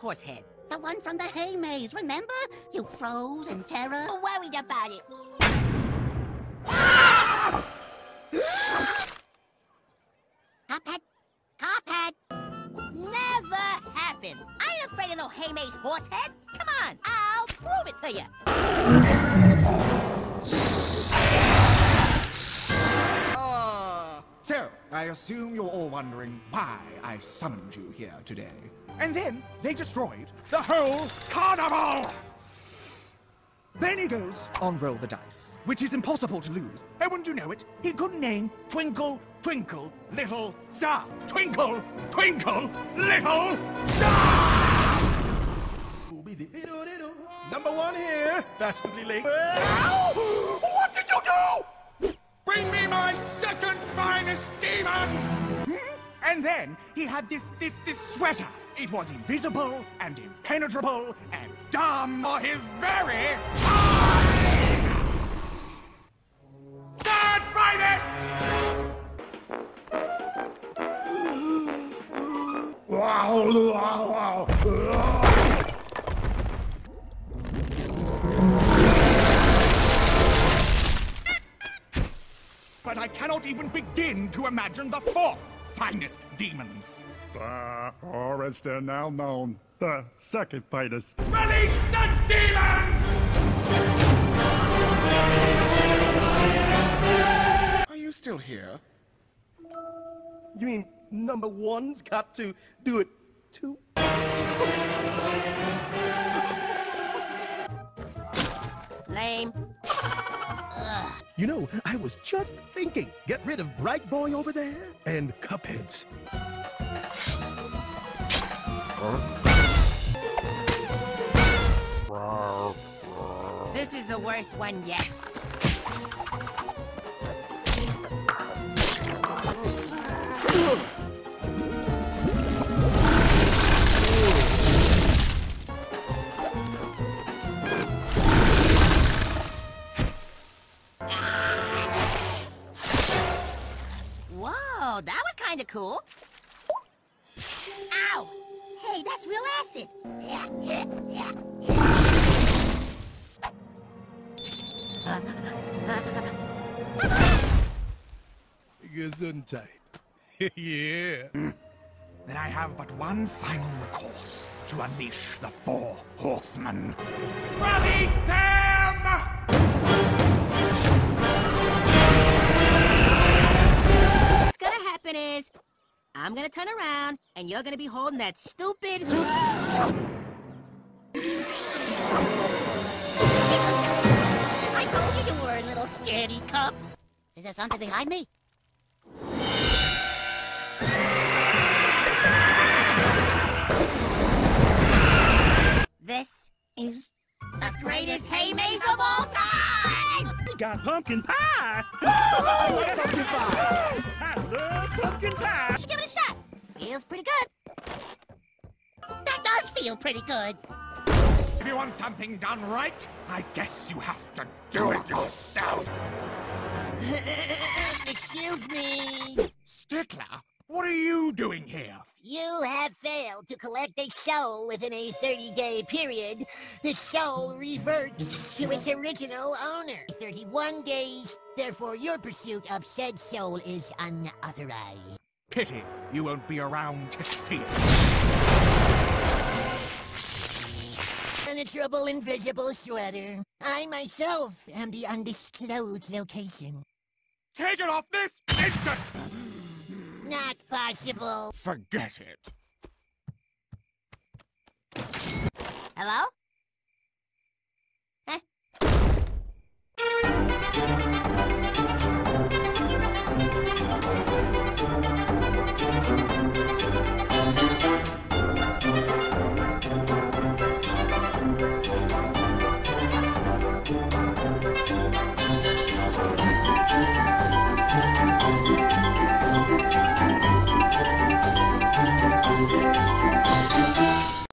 horse head? The one from the hay maze, remember? You froze in terror. Worried about it. Cuphead, Cuphead. Never happened. I ain't afraid of no hay maze horse head. Come on, I'll prove it to you. I assume you're all wondering why I summoned you here today. And then they destroyed the whole carnival! Then he goes on Roll the Dice, which is impossible to lose. And wouldn't you know it, he couldn't name Twinkle, Twinkle, Little Star. Twinkle, Twinkle, Little Star! Number one here, fashionably late. Ow! What did you do? Bring me my second finest demon! Hmm? And then he had this, this, this sweater. It was invisible and impenetrable and dumb for his very eyes! Third finest! But even begin to imagine the fourth finest demons. Uh, or as they're now known, the second finest. Release the demons! Are you still here? You mean number one's got to do it too? Lame. You know, I was just thinking, get rid of Bright Boy over there and Cupheads. This is the worst one yet. Whoa, that was kind of cool. Ow! Hey, that's real acid. Yeah, yeah, yeah, yeah. Gesundheit. yeah. Then I have but one final recourse to unleash the four horsemen. Release I'm gonna turn around, and you're gonna be holding that stupid... I told you you were a little scaredy cup. Is there something behind me? This is the greatest hay maze of all time! We got pumpkin pie! I love pumpkin pie! I love pumpkin pie! Give it a shot. Feels pretty good. That does feel pretty good. If you want something done right, I guess you have to do it yourself. Excuse me. Stickler, what are you doing here? You have failed to collect a soul within a 30-day period. The soul reverts to its original owner. 31 days, therefore your pursuit of said soul is unauthorized. Pity you won't be around to see it. Penetrable invisible sweater. I myself am the undisclosed location. Take it off this instant! Not possible. Forget it. Hello?